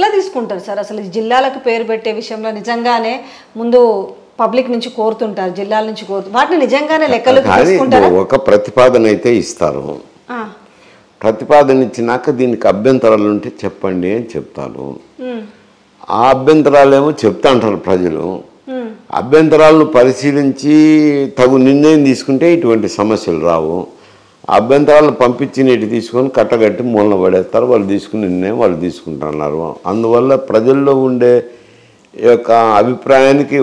ఎట్లా తీసుకుంటారు సార్? అసలు ఈ జిల్లాలకు పేరు పెట్టే విషయంలో నిజంగానే ముందు పబ్లిక్ నుంచి కోరుతుంటారు జిల్లాల నుంచి కోరుతు వాటిని నిజంగానే లెక్కలు ఒక ప్రతిపాదన అయితే ఇస్తారు. ప్రతిపాదన ఇచ్చినాక దీనికి అభ్యంతరాలు ఉంటే చెప్పండి అని చెప్తారు. ఆ అభ్యంతరాలేమో చెప్తా అంటారు ప్రజలు. అభ్యంతరాలను పరిశీలించి తగు నిర్ణయం తీసుకుంటే ఇటువంటి సమస్యలు రావు. అభ్యంతరాలను పంపించి నీటి తీసుకొని కట్టగట్టి మూలన పడేస్తారు. వాళ్ళు తీసుకుని నిర్ణయం వాళ్ళు తీసుకుంటున్నారు అందువల్ల ప్రజల్లో ఉండే యొక్క అభిప్రాయానికి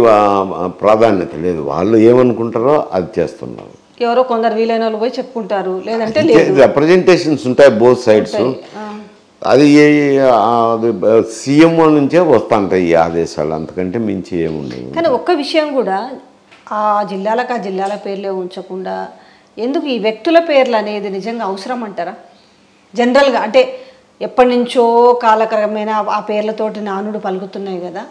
ప్రాధాన్యత లేదు. వాళ్ళు ఏమనుకుంటారో అది చేస్తున్నారు. ఎవరో కొందరు వీలైన వాళ్ళు పోయి చెప్పుకుంటారు. లేదంటే లేదు. రిప్రజెంటేషన్స్ ఉంటాయి బోత్ సైడ్స్ అది సీఎం నుంచే వస్తుంటాయి ఈ ఆదేశాలు. అంతకంటే మించి ఏముండదు కానీ ఒక్క విషయం కూడా ఆ జిల్లాలకు ఆ జిల్లాల పేర్లే ఉంచకుండా ఎందుకు ఈ వ్యక్తుల పేర్లు అనేది నిజంగా అవసరం అంటారా? జనరల్గా అంటే ఎప్పటి నుంచో కాలక్రమేణా ఆ పేర్లతోటి నానుడు పలుకుతున్నాయి కదా.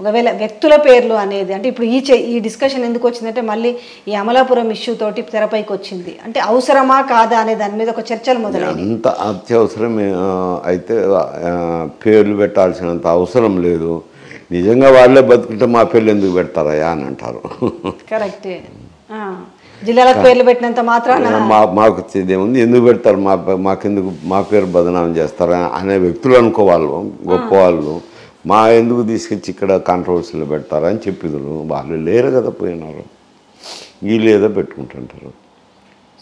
ఒకవేళ వ్యక్తుల పేర్లు అనేది అంటే ఇప్పుడు ఈ చే- ఈ డిస్కషన్ ఎందుకు వచ్చిందంటే మళ్ళీ ఈ అమలాపురం ఇష్యూ తోటి తెరపైకి వచ్చింది. అంటే అవసరమా కాదా అనే దాని మీద ఒక చర్చలు మొదలైనవి అంత అత్యవసరం అయితే పేర్లు పెట్టాల్సినంత అవసరం లేదు. నిజంగా వాళ్ళే బతుకుంటే మా పేర్లు ఎందుకు పెడతారయ్యా అని అంటారు. కరెక్టే. జిల్లాలకు పేర్లు పెట్టినంత మాత్రాన మా మాకు ఇదేముంది ఎందుకు పెడతారు? మా మాకెందుకు మా పేరు బదనాం చేస్తారు? అనే వ్యక్తులు అనుకోవాళ్ళు గొప్పవాళ్ళు మా ఎందుకు తీసుకొచ్చి ఇక్కడ కాంట్రవర్సీలో పెడతారని చెప్పిదురు. వాళ్ళు లేరు కదా పోయినారు. వీళ్ళు ఏదో పెట్టుకుంటుంటారు.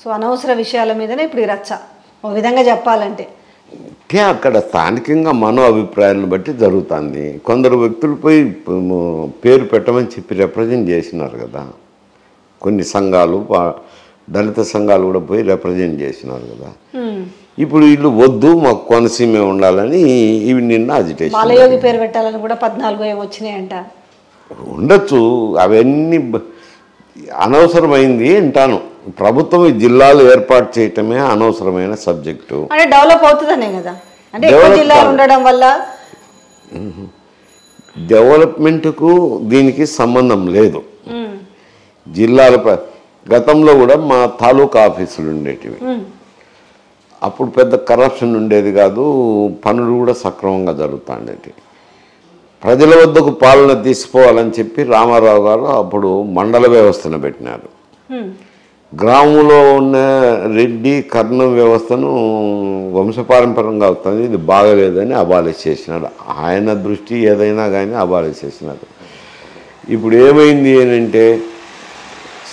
సో అనవసర విషయాల మీదనే ఇప్పుడు ఈ రచ్చ. ఒక విధంగా చెప్పాలంటే. అంటే అక్కడ స్థానికంగా మనో అభిప్రాయాలను బట్టి జరుగుతుంది. కొందరు వ్యక్తులు పోయి ప- పేరు పెట్టమని చెప్పి రిప్రజెంట్ చేసినారు కదా. కొన్ని సంఘాలు దళిత సంఘాలు కూడా పోయి రిప్రజెంట్ చేసినారు కదా. ఇప్పుడు వీళ్ళు వద్దు మాకు కోనసీమే ఉండాలని ఇవి నిన్న అజిటేషన్ బాలయోగి పేరు పెట్టాలని కూడా పద్నాలుగు ఏమో వచ్చినాయంట. ఉండొచ్చు అవన్నీ అనవసరమైంది అంటాను. ప్రభుత్వం ఈ జిల్లాలు ఏర్పాటు చేయటమే అనవసరమైన సబ్జెక్టు. అంటే డెవలప్ అవుతుందనే కదా. అంటే జిల్లాలు. ఉండడం వల్ల డెవలప్మెంట్కు దీనికి సంబంధం లేదు. జిల్లాల గతంలో కూడా మా తాలూకా ఆఫీసులు ఉండేటివి. అప్పుడు పెద్ద కరప్షన్ ఉండేది కాదు పనులు కూడా సక్రమంగా జరుగుతుండేవి ప్రజల వద్దకు పాలన తీసుకోవాలని చెప్పి రామారావు గారు అప్పుడు మండల వ్యవస్థను పెట్టినారు. గ్రామంలో ఉన్న రెడ్డి కర్ణం వ్యవస్థను వంశపారంపర్యంగా అవుతుంది ఇది బాగలేదని అబాలిష్ చేసినాడు ఆయన దృష్టి ఏదైనా కానీ అబాలిష్ చేసినాడు ఇప్పుడు ఏమైంది అంటే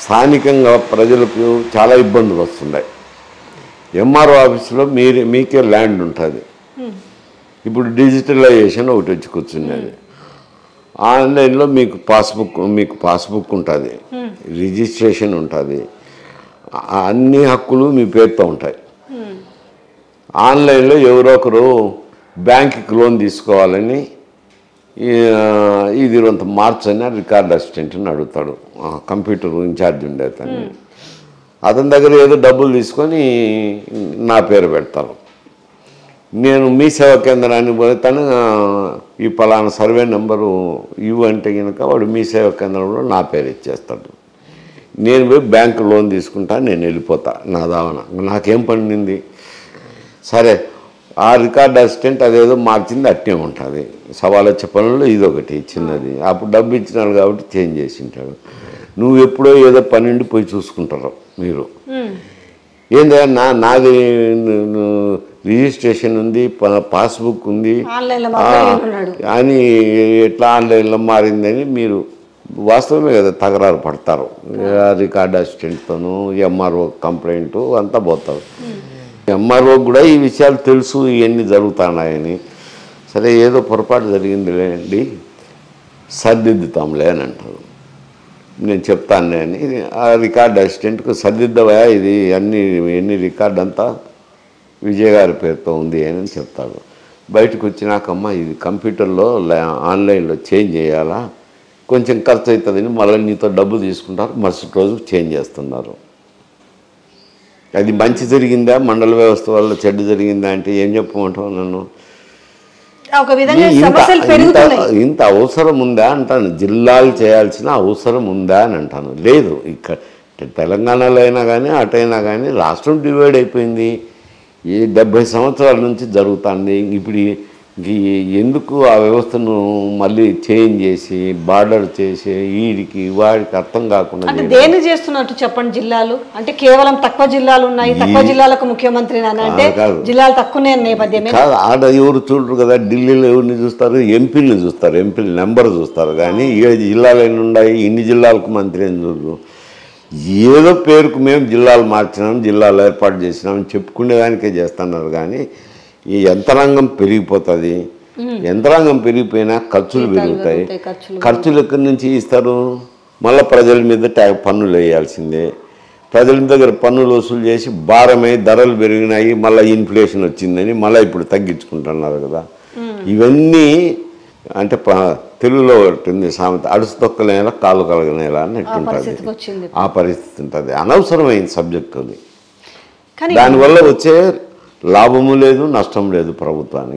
స్థానికంగా ప్రజలకు చాలా ఇబ్బందులు వస్తున్నాయి ఎంఆర్ఓ ఆఫీస్లో మీరు మీకే ల్యాండ్ ఉంటుంది. ఇప్పుడు డిజిటలైజేషన్ ఒకటి వచ్చి కూర్చున్నది. ఆన్లైన్లో మీకు పాస్బుక్ మీకు పాస్బుక్ ఉంటుంది. రిజిస్ట్రేషన్ ఉంటుంది. అన్ని హక్కులు మీ పేరుతో ఉంటాయి. ఆన్లైన్లో ఎవరో ఒకరు బ్యాంకుకి లోన్ తీసుకోవాలని ఇది కొంత మార్చని రికార్డ్ అసిస్టెంట్ని అడుగుతాడు. కంప్యూటర్ ఇన్ఛార్జ్ ఉండే అతన్ని. అతని దగ్గర ఏదో డబ్బులు తీసుకొని నా పేరు పెడతారు. నేను మీ సేవా కేంద్రానికి పోతాను ఈ పలానా సర్వే నెంబరు ఇవ్వు అంటే కనుక వాడు మీ సేవా కేంద్రంలో నా పేరు ఇచ్చేస్తాడు. నేను పోయి బ్యాంకు లోన్ తీసుకుంటా నేను వెళ్ళిపోతా నా దావన. నాకేం పండింది సరే ఆ రికార్డ్ అసిస్టెంట్ అదేదో మార్చింది అట్టే ఉంటుంది. సవాలొచ్చే పనుల్లో ఇదొకటి చిన్నది. అప్పుడు డబ్బు ఇచ్చినాడు కాబట్టి చేంజ్ చేసి ఉంటాడు నువ్వు ఎప్పుడో ఏదో పన్నెండు పోయి చూసుకుంటారు మీరు. ఏందా నా నాది రిజిస్ట్రేషన్ ఉంది పాస్బుక్ ఉంది. అని ఎట్లా ఆన్లైన్లో మారిందని మీరు వాస్తవమే కదా తగరారు పడతారు. రికార్డ్ అసిస్టెంట్తోనూ ఎంఆర్ఓ కంప్లైంట్ అంతా పోతారు. ఎంఆర్ఓ కూడా ఈ విషయాలు తెలుసు ఇవన్నీ జరుగుతున్నాయని సరే ఏదో పొరపాటు జరిగిందిలే అండి సర్దిద్దుతాంలే అని అంటారు. నేను చెప్తానులే అని. ఆ రికార్డ్ అసిస్టెంట్కు సర్దిద్దవా ఇది అన్ని ఎన్ని రికార్డ్ అంతా విజయ్ గారి పేరుతో ఉంది అని చెప్తాడు. బయటకు వచ్చినాకమ్మ ఇది కంప్యూటర్లో ఆన్లైన్లో చేంజ్ చేయాలా? కొంచెం ఖర్చు అవుతుందని మళ్ళీ నీతో డబ్బు తీసుకుంటారు మరుసటి రోజు చేంజ్ చేస్తున్నారు. అది మంచి జరిగిందా? మండల వ్యవస్థ వల్ల చెడ్డ జరిగిందా అంటే ఏం చెప్పమంటావు నన్ను? ఇంత- అవసరం ఉందా అంటాను. జిల్లాలు చేయాల్సిన అవసరం ఉందా అని అంటాను. లేదు ఇక్కడ తెలంగాణలో అయినా కానీ అటైనా కానీ రాష్ట్రం డివైడ్ అయిపోయింది. ఈ డెబ్భై సంవత్సరాల నుంచి జరుగుతుంది. ఇప్పుడు ఎందుకు ఆ వ్యవస్థను మళ్ళీ చేంజ్ చేసి బార్డర్ చేసి వీడికి వాడికి అర్థం కాకుండా అంటే. దేన్ని చేస్తున్నట్టు చెప్పండి జిల్లాలు? అంటే కేవలం తక్కువ జిల్లాలు ఉన్నాయి తక్కువ జిల్లాలకు ముఖ్యమంత్రి అంటే. జిల్లాలు తక్కువనే నేపథ్యమే కాదు ఆడ ఎవరు చూడరు కదా ఢిల్లీలో ఎవరిని చూస్తారు ఎంపీని చూస్తారు ఎంపీలు నెంబర్ చూస్తారు. కానీ ఏ జిల్లాలు ఎన్ని ఉన్నాయి ఇన్ని జిల్లాలకు మంత్రి అని చూడరు? ఏదో పేరుకు మేము జిల్లాలు మార్చినాం జిల్లాలు ఏర్పాటు చేసినాం చెప్పుకునేదానికే చేస్తున్నారు. కానీ ఈ యంత్రాంగం పెరిగిపోతుంది. యంత్రాంగం పెరిగిపోయినా ఖర్చులు పెరుగుతాయి. ఖర్చులు ఎక్కడి నుంచి ఇస్తారు? మళ్ళీ ప్రజల మీద ట్యాగ్ పన్నులు వేయాల్సిందే. ప్రజల దగ్గర పన్నులు వసూలు చేసి భారమై ధరలు పెరిగినాయి మళ్ళీ ఇన్ఫ్లేషన్ వచ్చిందని మళ్ళీ ఇప్పుడు తగ్గించుకుంటున్నారు కదా. ఇవన్నీ అంటే తెలుగులో ఉంది సామెత అడుసు తొక్కలేలా కాలు కలగనేలా అన్నట్టు ఉంటుంది ఆ పరిస్థితి ఉంటుంది. అనవసరమైన సబ్జెక్ట్ అది. దానివల్ల వచ్చే లాభము లేదు నష్టం లేదు ప్రభుత్వానికి.